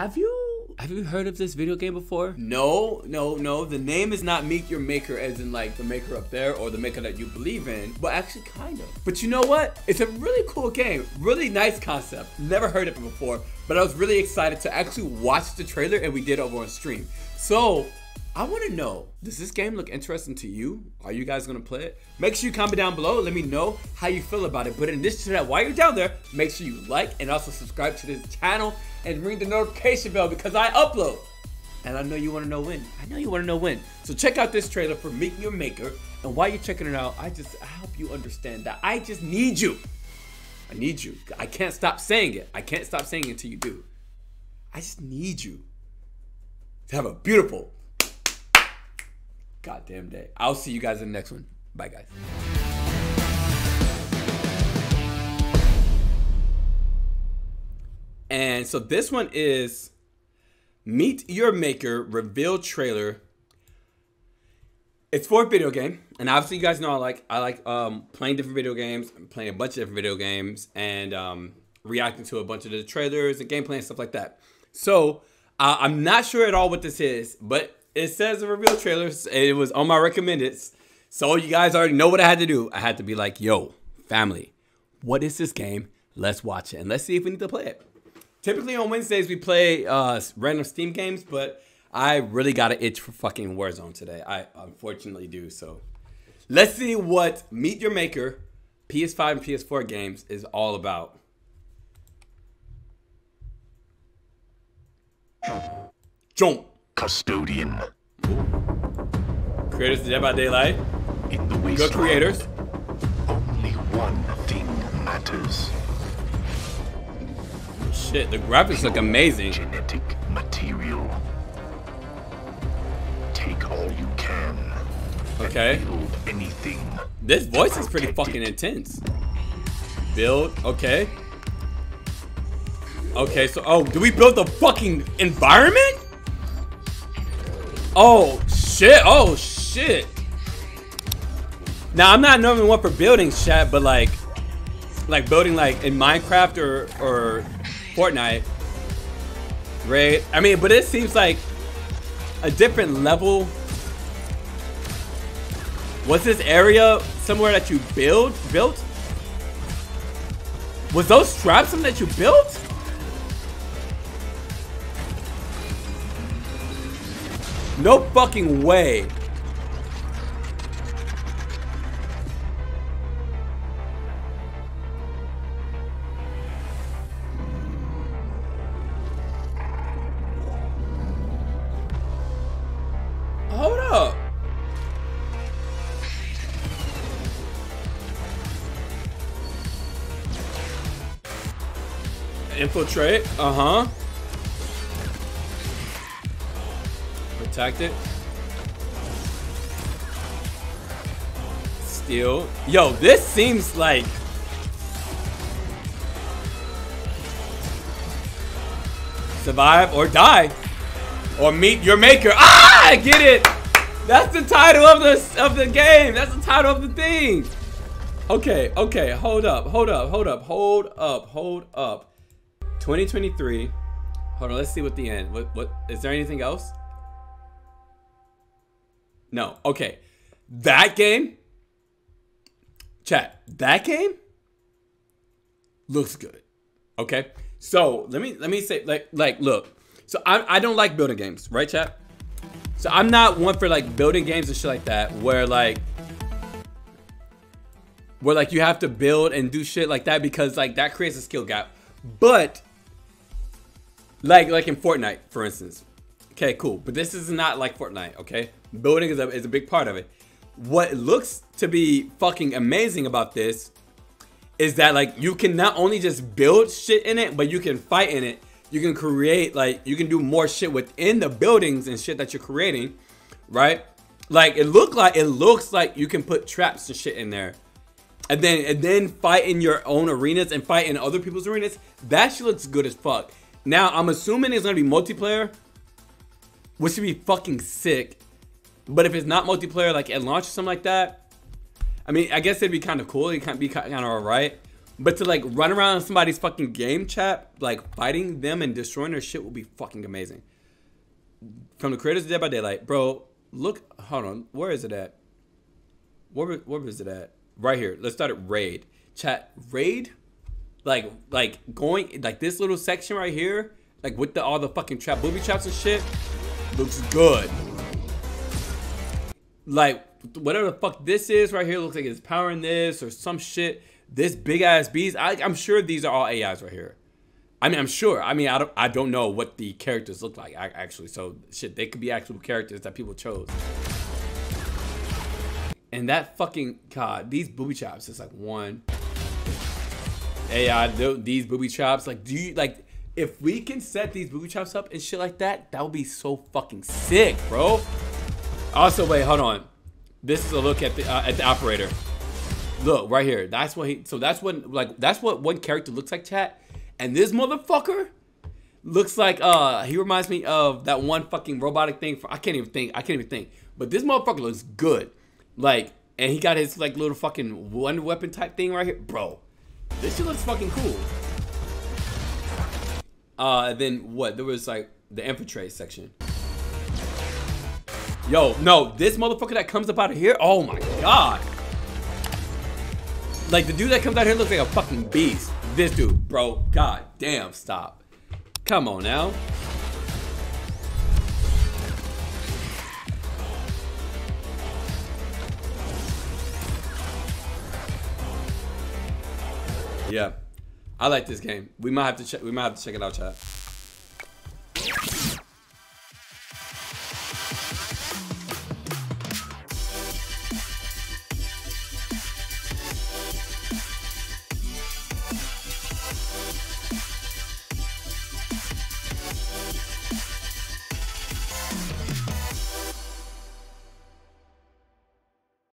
have you have you heard of this video game before? No, no, no. The name is not Meet Your Maker as in like the maker up there or the maker that you believe in, but actually kind of. But you know what? It's a really cool game. Really nice concept. Never heard of it before, but I was really excited to actually watch the trailer and we did over on stream. So I want to know, does this game look interesting to you? Are you guys going to play it? Make sure you comment down below. Let me know how you feel about it. But in addition to that, while you're down there, make sure you like and also subscribe to this channel and ring the notification bell because I upload. And I know you want to know when. I know you want to know when. So check out this trailer for Meet Your Maker. And while you're checking it out, I just I hope you understand that I just need you. I need you. I can't stop saying it. I can't stop saying it until you do. I just need you to have a beautiful goddamn day. I'll see you guys in the next one. Bye, guys. And so this one is Meet Your Maker reveal trailer. It's for a video game, and obviously you guys know I like I like um, playing different video games, playing a bunch of different video games, and um, reacting to a bunch of the trailers and gameplay and stuff like that. So uh, I'm not sure at all what this is, but it says a reveal trailer. It was on my recommended. So you guys already know what I had to do. I had to be like, yo, family, what is this game? Let's watch it and let's see if we need to play it. Typically on Wednesdays we play uh, random Steam games, but I really got an itch for fucking Warzone today. I unfortunately do. So let's see what Meet Your Maker PS5 and PS4 games is all about. Jump. Custodian. Creators of Dead by Daylight. In the wasteland, Good creators. only one thing matters. Shit, the graphics look amazing. Genetic material. Take all you can. Okay. Build anything. This voice is pretty fucking it. intense. Build, okay. Okay, so, oh, do we build the fucking environment? Oh, shit, oh, shit. Now, I'm not normally one for building chat, but like, like building like in Minecraft or, or Fortnite, right? I mean, but it seems like a different level was this area somewhere that you build built? Was those straps something that you built? No fucking way. Hold up. Infiltrate. Uh huh. Protect it. Steal. Yo, this seems like. Survive or die. Or meet your maker. Ah, I get it. That's the title of the of the game. That's the title of the thing. Okay, okay, hold up, hold up, hold up, hold up, hold up. 2023. Hold on, let's see what the end. What what is there anything else? No. Okay. That game chat, that game looks good. Okay? So, let me let me say like like look. So I I don't like building games, right chat? So I'm not one for like building games and shit like that where like where like you have to build and do shit like that because like that creates a skill gap. But like like in Fortnite, for instance. Okay, cool. But this is not like Fortnite, okay? Building is a, is a big part of it. What looks to be fucking amazing about this is that like you can not only just build shit in it, but you can fight in it. You can create like you can do more shit within the buildings and shit that you're creating, right? Like it look like it looks like you can put traps and shit in there. And then and then fight in your own arenas and fight in other people's arenas. That shit looks good as fuck. Now I'm assuming it's gonna be multiplayer, which would be fucking sick. But if it's not multiplayer, like at launch or something like that, I mean, I guess it'd be kind of cool. It can't be kind of alright. But to like run around somebody's fucking game chat, like fighting them and destroying their shit will be fucking amazing. From the creators of Dead by Daylight, bro. Look, hold on, where is it at? Where where is it at? Right here. Let's start at raid. Chat raid, like like going like this little section right here, like with the all the fucking trap booby traps and shit, looks good. Like whatever the fuck this is right here looks like it's powering this or some shit. This big ass beast. I, I'm sure these are all AIs right here. I mean, I'm sure. I mean, I don't. I don't know what the characters look like actually. So shit, they could be actual characters that people chose. And that fucking god, these booby traps is like one. AI, these booby traps. Like, do you like? If we can set these booby traps up and shit like that, that would be so fucking sick, bro. Also, wait, hold on. This is a look at the uh, at the operator. Look right here. That's what he. So that's what like that's what one character looks like, chat. And this motherfucker looks like uh he reminds me of that one fucking robotic thing. For, I can't even think. I can't even think. But this motherfucker looks good. Like, and he got his like little fucking one weapon type thing right here, bro. This shit looks fucking cool. Uh, then what? There was like the infiltrate section. Yo, no, this motherfucker that comes up out of here. Oh my god. Like the dude that comes out here looks like a fucking beast. This dude, bro. God damn, stop. Come on now. Yeah, I like this game. We might have to check. We might have to check it out, chat.